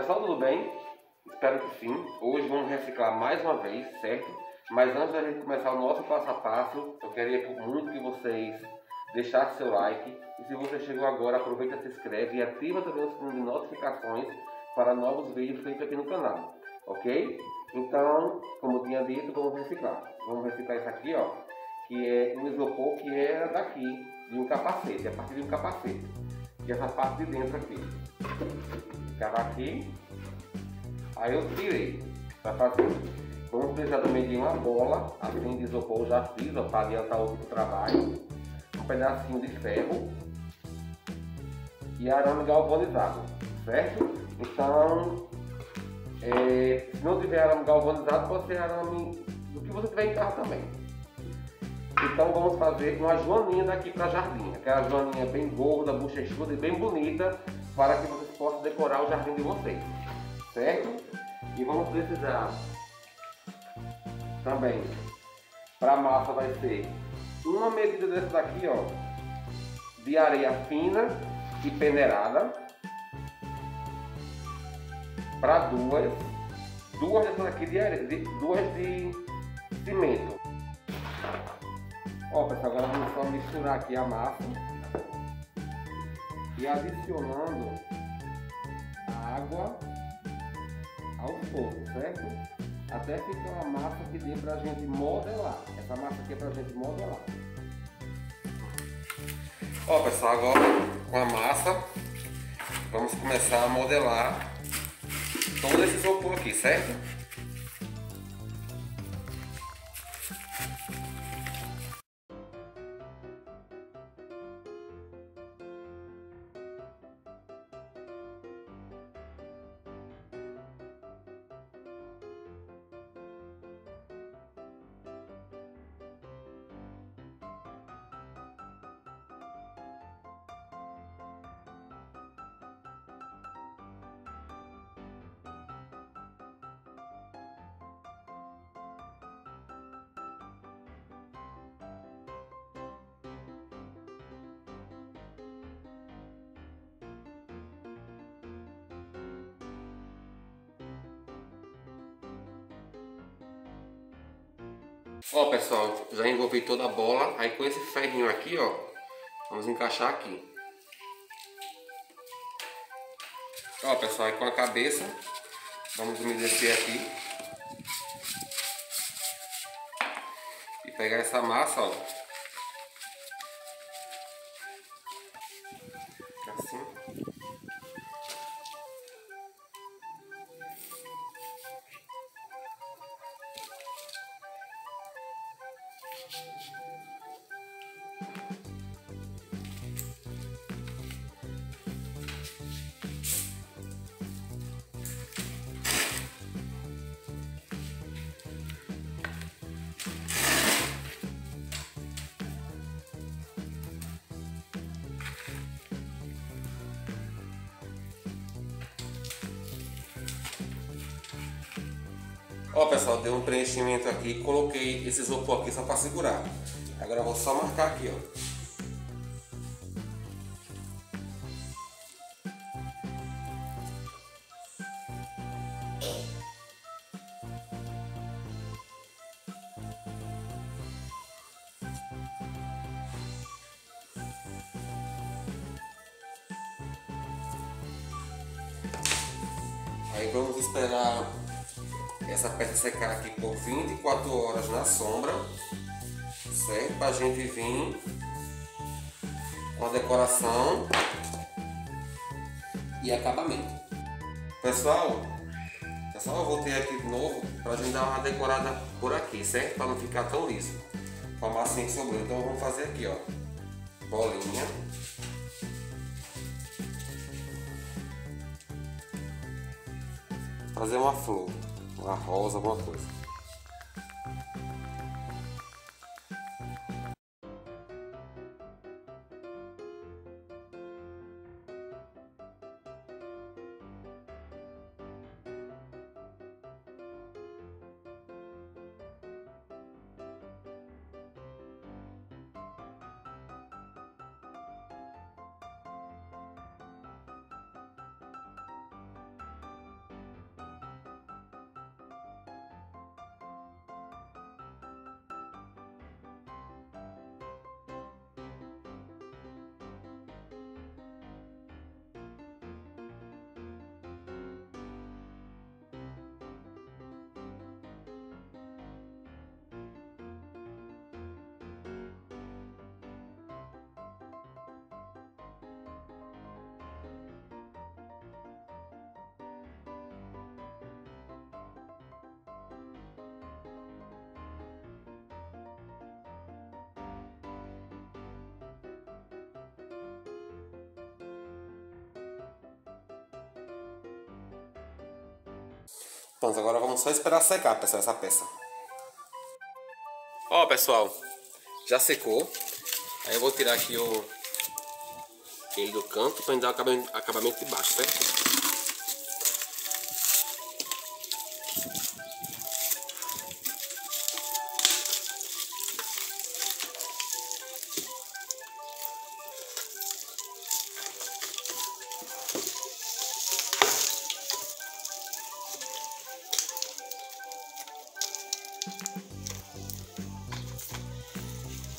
Pessoal, tudo bem? Espero que sim. Hoje vamos reciclar mais uma vez, certo? Mas antes da gente começar o nosso passo a passo, eu queria muito que vocês deixassem seu like. E se você chegou agora, aproveita, se inscreve e ativa também o sininho de notificações para novos vídeos feitos aqui no canal. Ok? Então, como eu tinha dito, vamos reciclar. Vamos reciclar isso aqui, ó, que é um isopor que era daqui, de um capacete, a partir de um capacete. E essa parte de dentro aqui. Ficava aqui. Aí eu tirei para fazer. Vamos precisar também de uma bola, assim de isopor, já fiz, para adiantar o trabalho. Um pedacinho de ferro e arame galvanizado, certo? Então, é, se não tiver arame galvanizado, pode ser arame do que você tiver em casa também. Então vamos fazer uma joaninha daqui para jardim, aquela joaninha bem gorda, bochechuda e bem bonita, para que vocês possam decorar o jardim de vocês, certo? E vamos precisar também, para a massa vai ser uma medida dessa daqui, ó, de areia fina e peneirada, para duas, duas dessas aqui de, areia, de duas de cimento. Ó, pessoal, agora vamos só misturar aqui a massa e adicionando a água ao fogo, certo? Até ficar uma massa que dê pra gente modelar. Essa massa aqui é pra gente modelar. Ó, pessoal, agora com a massa vamos começar a modelar todo esse isopor aqui, certo? Ó pessoal, já envolvi toda a bola, aí com esse ferrinho aqui ó, vamos encaixar aqui. Ó pessoal, aí com a cabeça, vamos umedecer aqui. E pegar essa massa ó. Ó pessoal, deu um preenchimento aqui, coloquei esse isopor aqui só para segurar. Agora eu vou só marcar aqui, ó. Aí vamos esperar essa peça secar aqui por 24 horas na sombra, certo? Para gente vir com a decoração e acabamento. Pessoal, pessoal, eu voltei aqui de novo para gente dar uma decorada por aqui, certo? Para não ficar tão liso, com a massinha que sobrou. Então vamos fazer aqui, ó, bolinha. Fazer uma flor uma rosa, alguma coisa. Pronto, agora vamos só esperar secar, pessoal, essa peça. Ó, pessoal, já secou. Aí eu vou tirar aqui o ele do canto para dar o acabamento, de baixo, certo?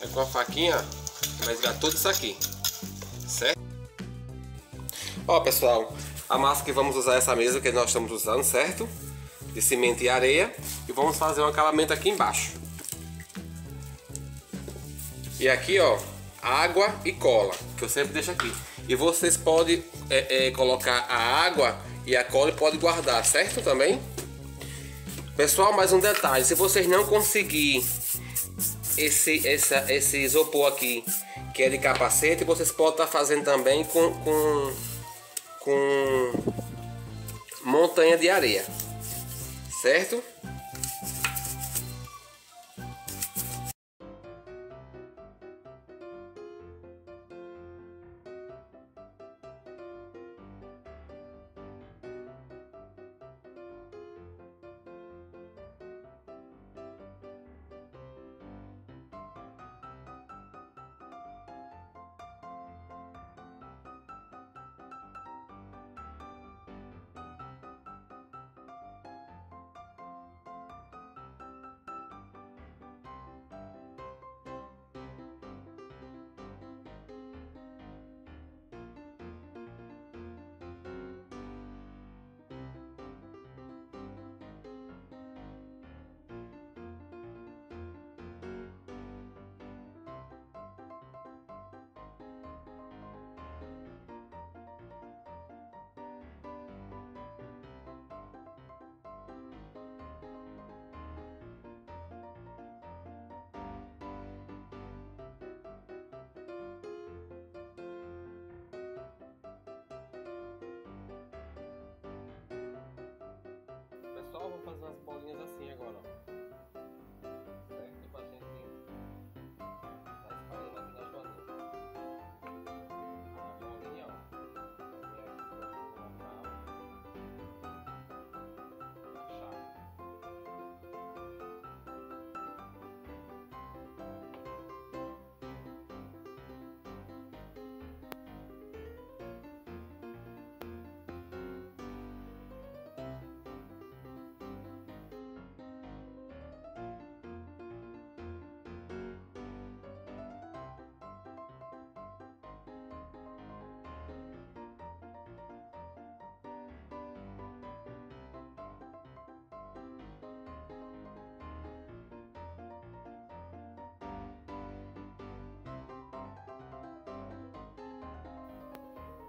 É com a faquinha, vai esgar tudo isso aqui, certo? Ó pessoal, a massa que vamos usar é essa mesa que nós estamos usando, certo? De cimento e areia. E vamos fazer um acabamento aqui embaixo. E aqui ó, água e cola, que eu sempre deixo aqui. E vocês podem é, é, colocar a água e a cola e pode guardar, certo também? Pessoal, mais um detalhe, se vocês não conseguir esse, essa, esse isopor aqui, que é de capacete, vocês podem estar fazendo também com, com, com montanha de areia, certo?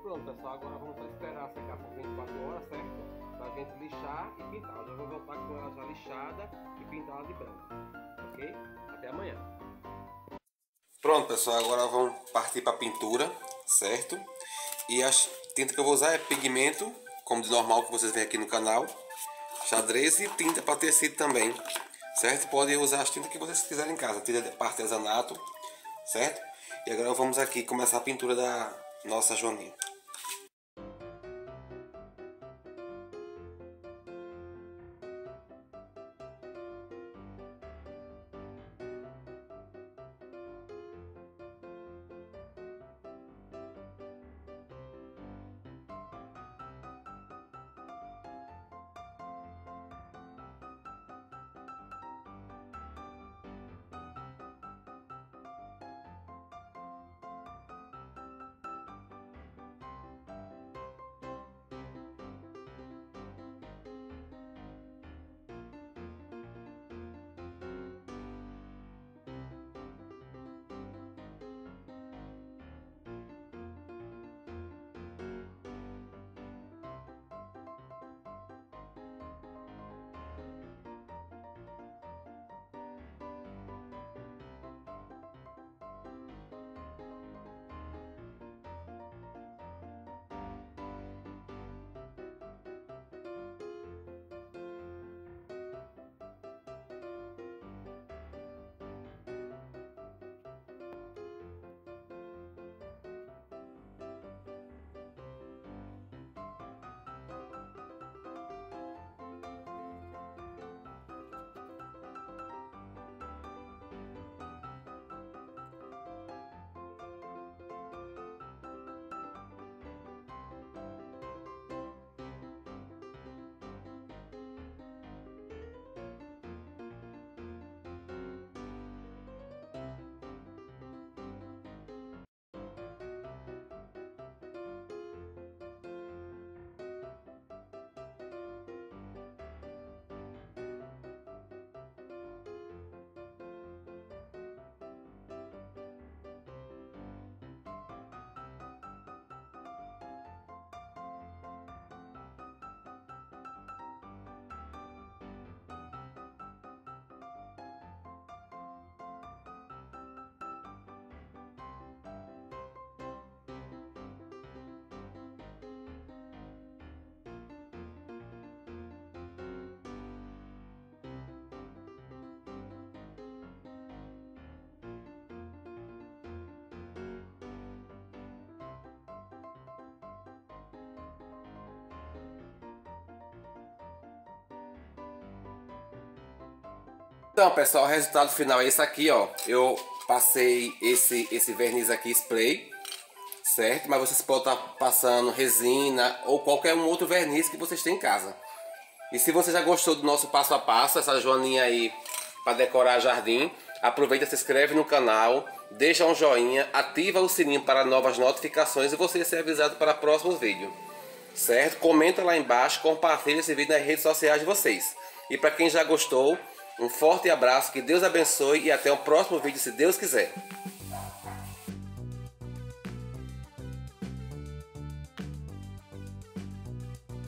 Pronto, pessoal, agora vamos só esperar secar por 24 horas, certo? Pra gente lixar e pintar. Eu já vou voltar com ela já lixada e pintar ela de branco. Ok? Até amanhã. Pronto, pessoal, agora vamos partir para pintura, certo? E a tinta que eu vou usar é pigmento, como de normal que vocês veem aqui no canal. Xadrez e tinta para tecido também, certo? Podem usar as tintas que vocês quiserem em casa, tinta para artesanato, certo? E agora vamos aqui começar a pintura da nossa joaninha. Então, pessoal, o resultado final é esse aqui, ó. Eu passei esse, esse verniz aqui, spray, certo? Mas vocês podem estar passando resina ou qualquer um outro verniz que vocês têm em casa. E se você já gostou do nosso passo a passo, essa joaninha aí para decorar jardim, aproveita, se inscreve no canal, deixa um joinha, ativa o sininho para novas notificações e você ser avisado para o próximo vídeo. Certo? Comenta lá embaixo, compartilha esse vídeo nas redes sociais de vocês. E para quem já gostou, um forte abraço, que Deus abençoe e até o próximo vídeo, se Deus quiser.